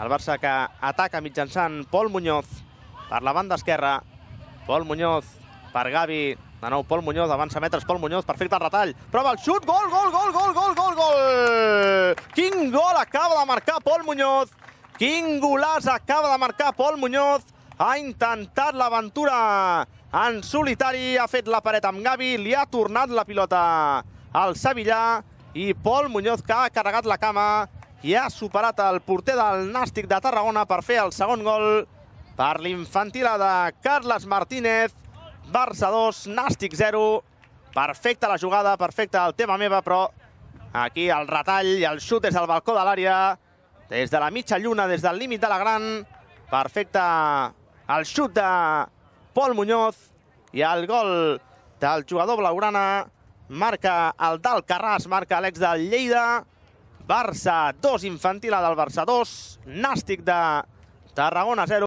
El Barça que ataca mitjançant Pol Muñoz per la banda esquerra. Pol Muñoz per Gavi. De nou Pol Muñoz, avança metres Pol Muñoz, perfecte el retall. Prova el xut, gol, gol, gol, gol, gol, gol, gol! Quin gol acaba de marcar Pol Muñoz! Quin golàs acaba de marcar Pol Muñoz! Ha intentat l'aventura en solitari, ha fet la paret amb Gavi, li ha tornat la pilota al Sevillà i Pol Muñoz que ha carregat la cama i ha superat el porter del Nàstic de Tarragona per fer el segon gol per l'infantil de Carles Martínez. Barça 2, Nàstic 0. Perfecta la jugada, perfecta el tema meva, però aquí el retall i el xut des del balcó de l'àrea, des de la mitja lluna, des del límit de la gran. Perfecte el xut de Pol Muñoz i el gol del jugador blaugrana marca el d'Alcarràs, marca l'ex del Lleida. Barça 2, infantil del Barça 2, Nàstic de Tarragona 0.